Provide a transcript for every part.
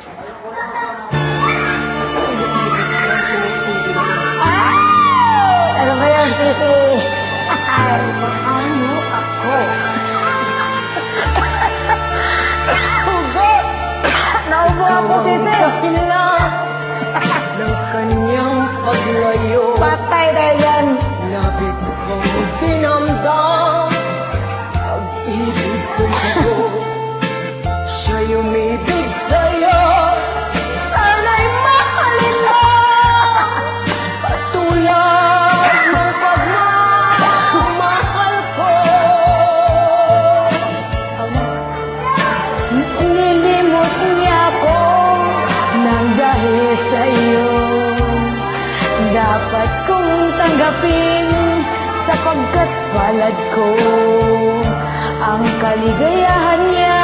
Ano ba yan, Titi? Ano ako? Hugot! Naubo ako, Titi! Dahilan ng kanyang paglayo Patay dahil yan! Labis kong dinamdam Pag-ibig ko'y Siya'y umibig Dapat kong tanggapin sapagkat palad ko Ang kaligayahan niya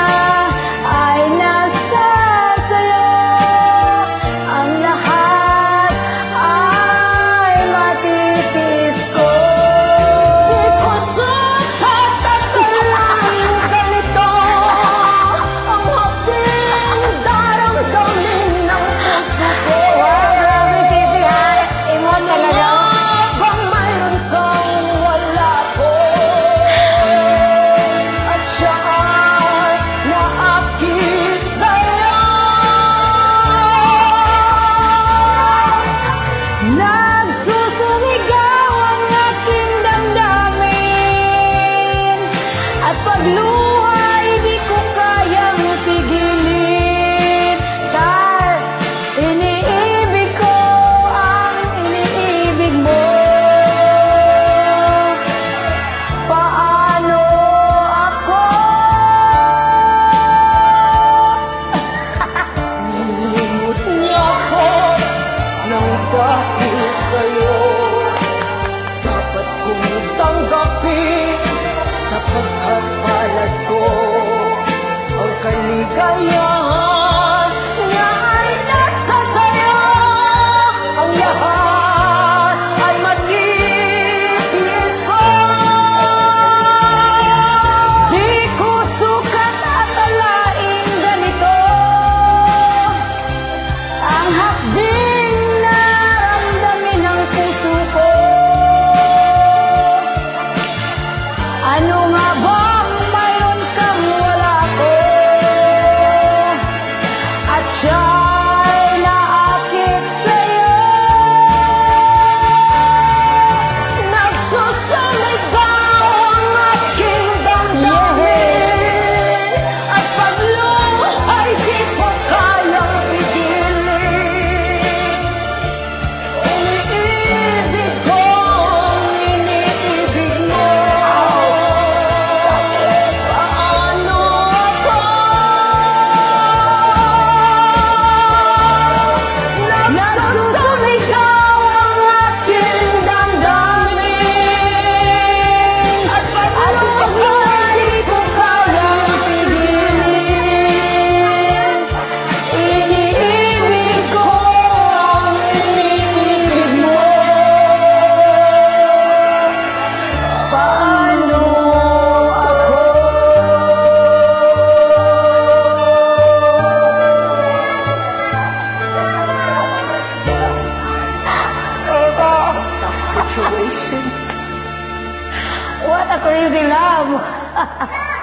salvation. What a crazy love!